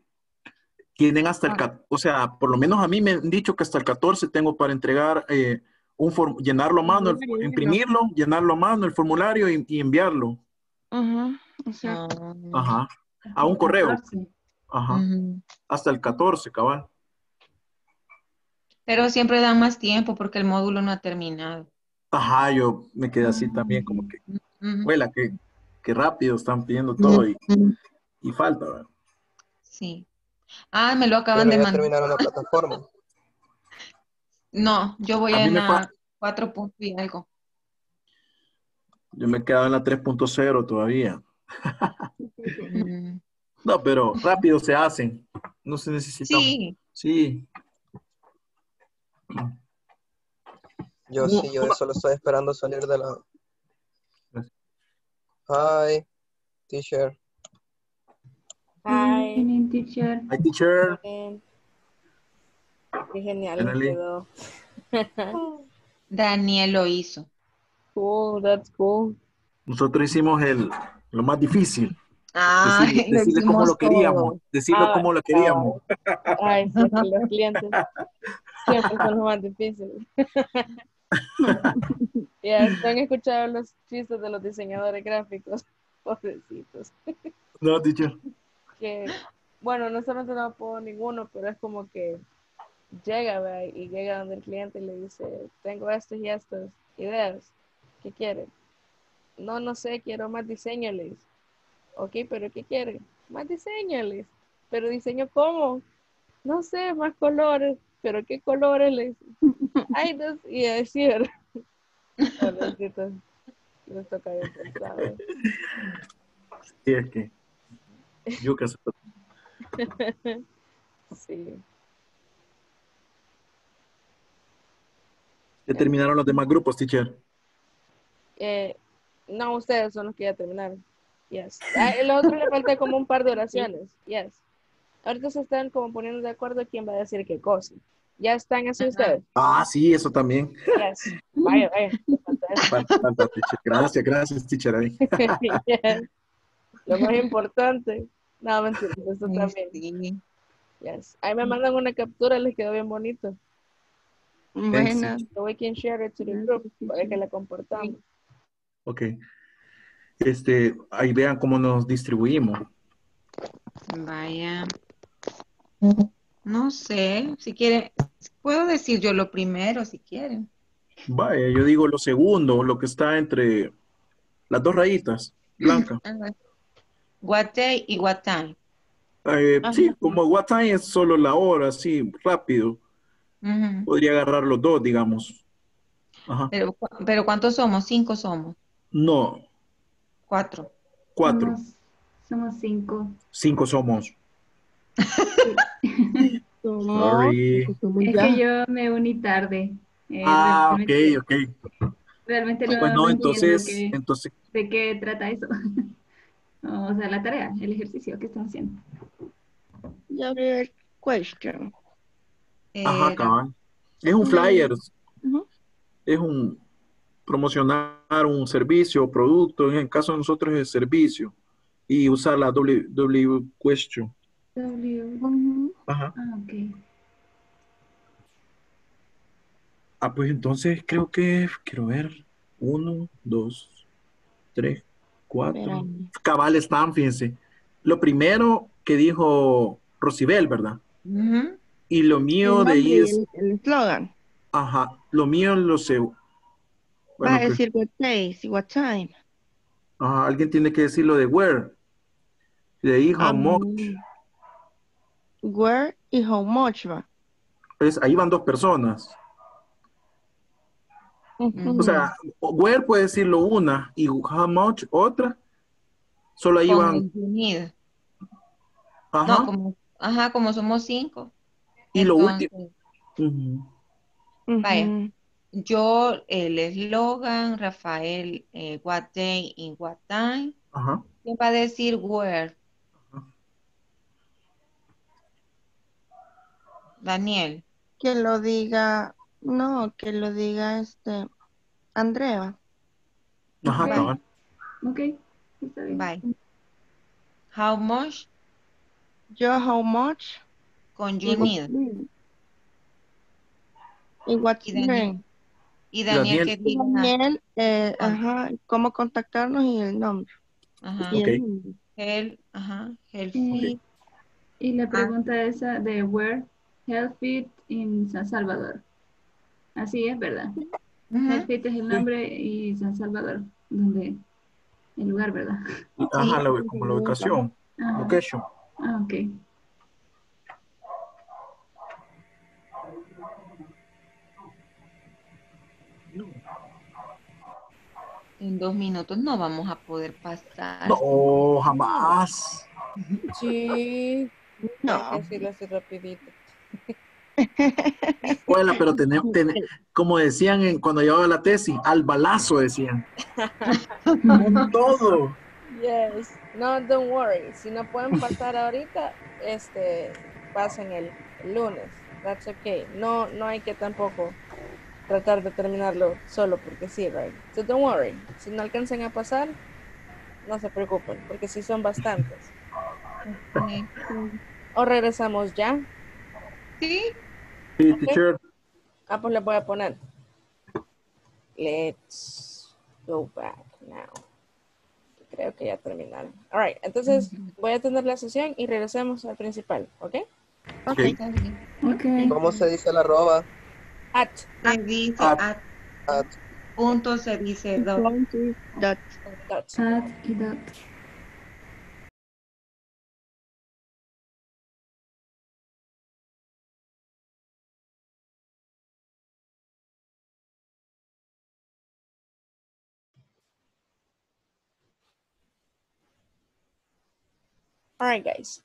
tienen hasta el, ca- o sea, por lo menos a mí me han dicho que hasta el 14 tengo para entregar eh, un form- llenarlo a mano, el- imprimirlo, llenarlo a mano, el formulario y, y enviarlo. Ajá, exacto. Ajá. A un correo. Ajá. Hasta el 14, cabal. Pero siempre dan más tiempo porque el módulo no ha terminado. Ajá, yo me quedé así también, como que, huela, que, que rápido están pidiendo todo y, y falta, ¿verdad? Sí. Ah, me lo acaban de mandar. terminaron la plataforma. *laughs* No, yo voy A en la fa- 4 puntos y algo. Yo me he quedado en la 3.0 todavía. *laughs* Mm, No, pero rápido se hacen. No se necesita. Sí. Sí. Yo sí, yo solo estoy esperando salir de la. Hi, teacher. Hi. Evening, teacher. Hi, teacher. Qué genial quedó. *laughs* Daniel lo hizo. cool, that's cool. Nosotros hicimos el, lo más difícil. Ah, Decirle, decirle lo queríamos. todo. Decirlo Ah, como lo queríamos. Ay, sí, los *laughs* clientes siempre son los más difíciles. *laughs* *laughs* Ya, ¿han escuchado los chistes de los diseñadores gráficos? *laughs* Pobrecitos. No, teacher. Que, bueno, honestamente no puedo ninguno, pero es como que llega, ¿verdad? Y llega donde el cliente y le dice, tengo estas y estas ideas. ¿Qué quiere? No, no sé, quiero más diseño, le dice. Ok, pero ¿qué quiere? Más diseño, le dice. ¿Pero diseño cómo? No sé, más colores. ¿Pero qué colores? Le dice. Ay, no, sé", y a decir. Pobrecitos, les toca bien pensado. Sí, es que. Yuca se- sí. Ya terminaron los demás grupos, teacher. Eh, no, ustedes son los que ya terminaron. Yes. Ah, el otro le falta como un par de oraciones. Yes. Ahorita se están como poniendo de acuerdo quién va a decir qué cosa. ¿Ya están así ustedes? Ah, sí, eso también. Yes. Vaya, vaya. Gracias, gracias, teacher. Yes. *laughs* Lo más importante. No, mentira, eso también. sí. Yes. Ahí me mandan una captura, les quedó bien bonito. Bueno, So we can share it to the group para que la comportamos. Ok. Este, ahí vean cómo nos distribuimos. Vaya. No sé, si quiere, puedo decir yo lo primero si quieren. Vaya, yo digo lo segundo, lo que está entre las dos rayitas blancas. *laughs* Ajá. What day y what time. Eh, sí, como what time es solo la hora, sí, rápido. Podría agarrar los dos, digamos. Ajá. Pero, pero ¿cuántos somos? Cinco somos. No, Cuatro. cuatro. Somos, somos cinco. Cinco somos. *laughs* Sorry. Es ya. que yo me uní tarde. Eh, Ah, ok, realmente, ok. realmente no, Bueno, no entonces, entiendo qué- entonces, de qué trata eso. *laughs* o sea, la tarea, el ejercicio que están haciendo. Ya ver question. ajá, cabal. Es un flyer, es un promocionar un servicio o producto, en el caso de nosotros es servicio, y usar la W, w question. W. Ujú. Ajá. Ah, ok. Ah, pues entonces creo que, quiero ver, uno, dos, tres, cuatro. Espérame. Cabal están, fíjense. Lo primero que dijo Rosibel, ¿verdad? Y lo El mío de ahí es, el eslogan. ajá, lo mío lo sé. Va a decir what place y what time. ajá, alguien tiene que decir lo de where. De ahí how Ah, much. Where y how much va. Es, ahí van dos personas. O sea, where puede decirlo una y how much otra. Solo ahí van. Ajá. No, como, ajá, como somos cinco. y lo último. Vaya. Yo, el eslogan, Rafael, eh, what day y what time. Ajá. ¿Quién va a decir where? Daniel. Que lo diga, no, que lo diga este Andrea. Ajá, cabal. Ok, está bien. Bye. How much Yo how much con y you need. need. Y what Y Daniel, y Daniel que Y diga, Daniel, eh, Ah. ajá, cómo contactarnos y el nombre. ajá, Y Ok. el help, ajá, help Eh, fit. Y la Ah. pregunta esa de where health fit in San Salvador. Así es, ¿verdad? Health fit es el nombre y San Salvador, donde el lugar, ¿verdad? Ajá, la- como la ubicación. Ajá. Location. Ah, ok. En dos minutos no vamos a poder pasar. No, jamás. Sí. No. Hay que así rapidito. *laughs* Escuela, pero tenemos, ten- como decían en- cuando llevaba la tesis, al balazo decían. *laughs* Todo. Yes. No, don't worry. Si no pueden pasar ahorita, este, pasen el lunes. That's okay. No, no hay que tampoco tratar de terminarlo solo porque sí, right? So don't worry. Si no alcanzan a pasar, no se preocupen, porque sí son bastantes. O regresamos ya. Sí. Sí, teacher. Ah, pues le voy a poner. Let's go back now. Creo que ya terminaron. All right, entonces voy a tener la sesión y regresemos al principal, ¿ok? Ok. Okay. ¿Cómo se dice la arroba? At. Se dice At. at. Punto se dice dot. Dot. At y dot. All right, guys.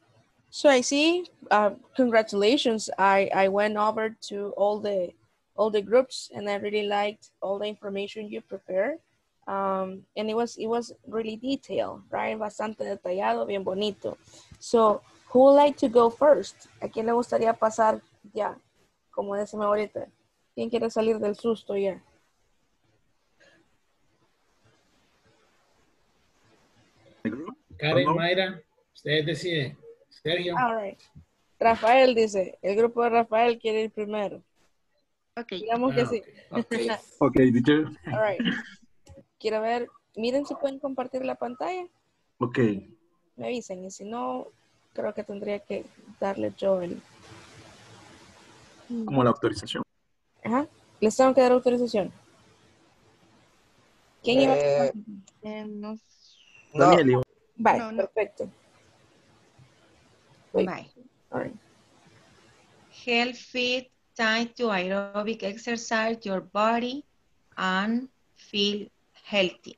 So I see. Uh, congratulations. I I went over to all the all the groups, and I really liked all the information you prepared. Um, and it was it was really detailed, right? Bastante detallado, bien bonito. So who would like to go first? ¿A quién le gustaría pasar ya? Como decimos ahorita. ¿Quién quiere salir del susto ya? Karen, Mayra, ustedes deciden. Sergio. All right. Rafael dice, el grupo de Rafael quiere ir primero. Ok. Digamos que Ah, sí. Ok, *laughs* teacher. All right. Quiero ver, miren si pueden compartir la pantalla. Ok. Me avisen y si no, creo que tendría que darle yo el... Como la autorización. Ajá. Les tengo que dar autorización. ¿Quién iba a Eh, Eh, no. no, Daniel, y- Vale, no, no. perfecto. Wait. Bye. All right. Health fit time to aerobic exercise your body and feel healthy.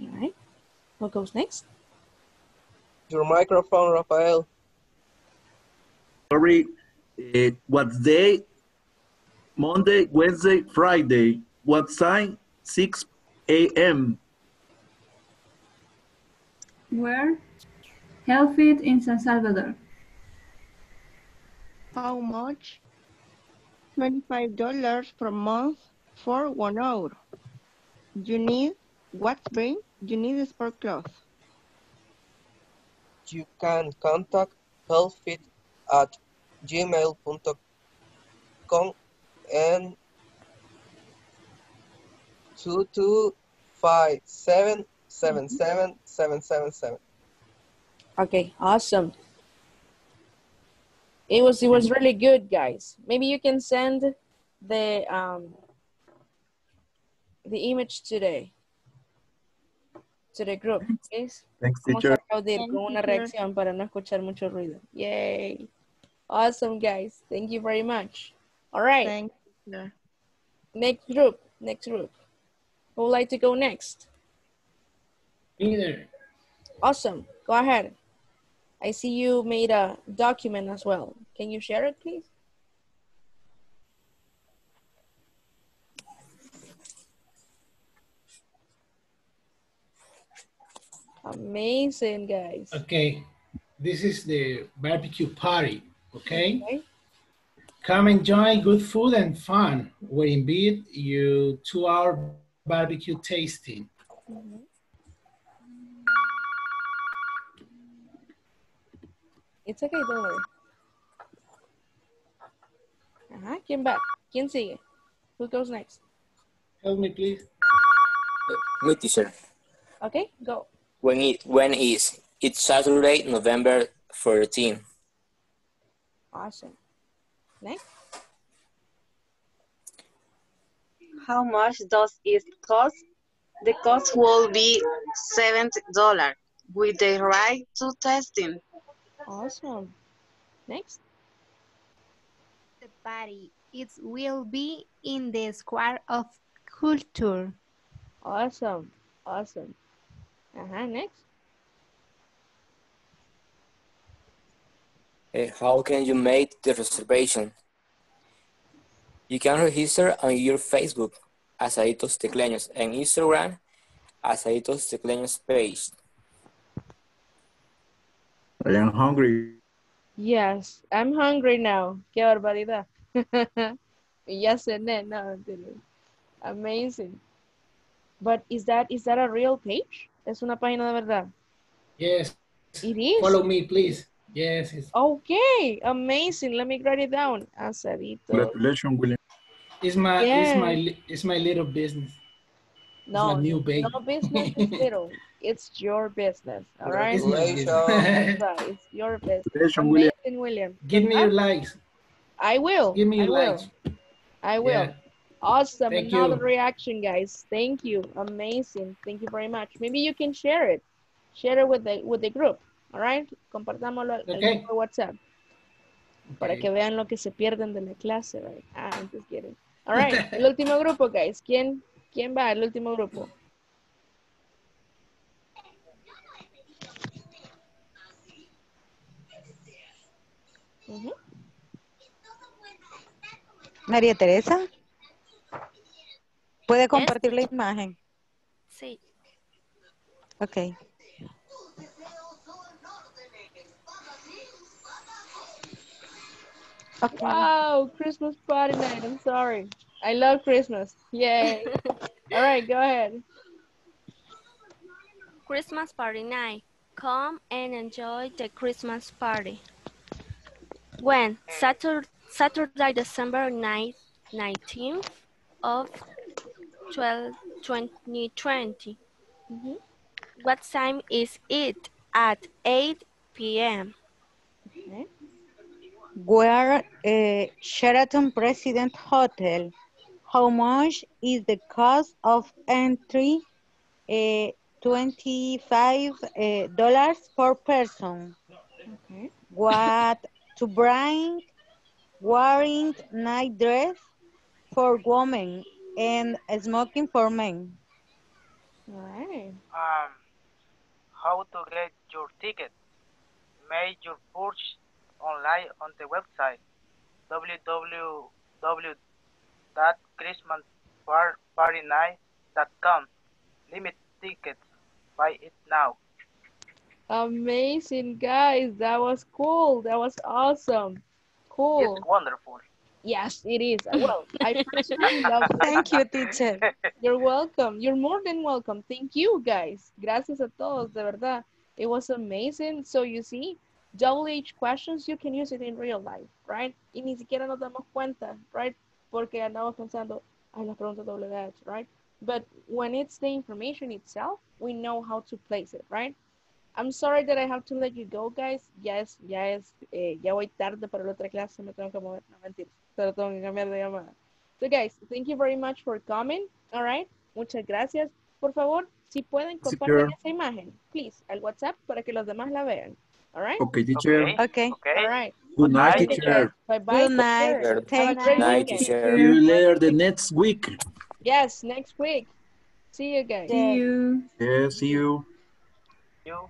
All right. What goes next? your microphone, Rafael. Sorry. eh, what day? Monday, Wednesday, Friday. What time? 6 a.m. Where? Health Fit in San Salvador. How much? $25 per month for one hour. You need what brain? You need sport cloth. You can contact healthfit at gmail.com and 22577777. Okay, awesome. It was it was really good, guys. Maybe you can send the um the image today to the group, please. Thanks, Vamos teacher. a aplaudir Thank con una you. reacción para no escuchar mucho ruido. Yay. Awesome, guys. Thank you very much. All right. Thank you. Next group. Next group. Who would like to go next? Either. Awesome. Go ahead. I see you made a document as well. Can you share it, please? Amazing, guys. Okay. This is the barbecue party. Okay. Okay. Come enjoy good food and fun. We invite you to our barbecue tasting. Mm-hmm. It's okay, don't worry. Ajá, ¿quién va? ¿Quién sigue? Who goes next? Help me, please. Me, teacher. Okay, go. When it when is it's Saturday, November 14. Awesome. Next. How much does it cost? The cost will be $70 with the right to testing. Awesome. Next. The party. It will be in the Square of Culture. Awesome. Awesome. Uh-huh. Next. Eh, how can you make the reservation? You can register on your Facebook, Asaditos Tecleños, and Instagram, Asaditos Tecleños page. I am hungry. Yes, I'm hungry now. Qué barbaridad. *laughs* ya cené, no, mentira. Amazing. But is that is that a real page? Es una página de verdad. Yes. It is. Follow me, please. Yes. It's, Okay, amazing. Let me write it down. Asadito. Congratulations, William. it's my it's my it's my little business. No, my new baby. no business is *laughs* little. It's your business. All right. Congratulations. *laughs* It's your business. Congratulations, William. Amazing, William. Give me your likes. I will. Give me I your will. likes. I will. Yeah. Awesome. Thank Another you. reaction, guys. Thank you. Amazing. Thank you very much. Maybe you can share it. Share it with the with the group. All right. Compartámoslo al al Okay. grupo de WhatsApp para que vean lo que se pierden de la clase, right? Ah, I'm just kidding. All right. El *laughs* último grupo, guys. ¿Quién quién va? El último grupo. María Teresa. ¿Puede compartir la imagen? Sí. Ok. Ok. Wow, Christmas party night. I'm sorry. I love Christmas. Yay. *laughs* All right, go ahead. Christmas party night. Come and enjoy the Christmas party. When? Saturday, Saturday December 9th, 19th of 12, 2020. Mhm. What time is it? At 8 p.m. Okay. Where uh, Sheraton President Hotel. How much is the cost of entry? Uh, Twenty-five uh, dollars per person. Okay. What to bring? Wearing night dress for women and smoking for men. Right. Um, how to get your ticket? Make your purchase online on the website www.christmaspartynight.com. Limit tickets. Buy it now. Amazing, guys. That was cool. That was awesome. Cool. It's wonderful. Yes, it is. *laughs* Well, I personally love *laughs* it. Thank you, teacher. *laughs* You're welcome. You're more than welcome. Thank you, guys. Gracias a todos, de verdad. It was amazing. So you see, double H questions, you can use it in real life, right? Y ni siquiera nos damos cuenta, right? Porque andamos pensando, ay, las preguntas double H, right? But when it's the information itself, we know how to place it, right? I'm sorry that I have to let you go, guys. Ya es, ya es, eh, ya voy tarde para la otra clase, me tengo que mover. No, mentira, pero tengo que cambiar de llamada. So guys, thank you very much for coming. All right. Muchas gracias. Por favor, si pueden compartir esa imagen, please, al WhatsApp para que los demás la vean. All right. Okay, teacher. Okay. Okay. Okay. All right. Good night, Bye, teacher. Bye bye. Good night. Have a Thank great Night, weekend. teacher. See you later the next week. Yes, next week. See you guys. See you. Yeah, see you. You.